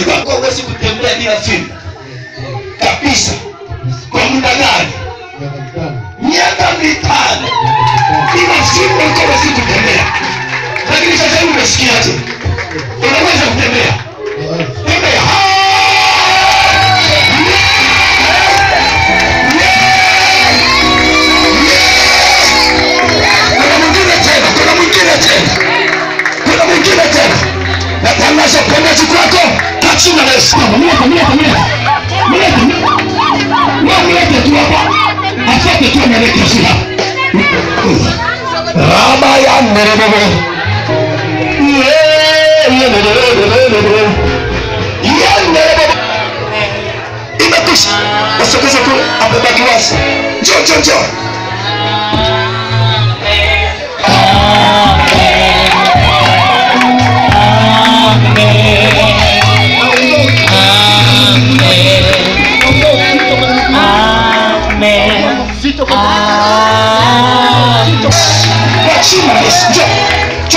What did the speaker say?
mwili wako huwezi kutembea bila fimbo kabisa. Kwa muda gani? Miaka mitano bila fimbo ulikuwa huwezi kutembea, lakini sasa hivi umesikiaje? Unaweza kutembea tembea. Kuna mwingine tena, natangaza uponyaji kwako jina la Yesu mlete mlete mlete. Mlete wewe mlete tu hapa. Afate tu ameleta sura rama ya mrembo imekwisha. Wasogeze kule amebaki wazi. Njoo njoo njoo いとこない。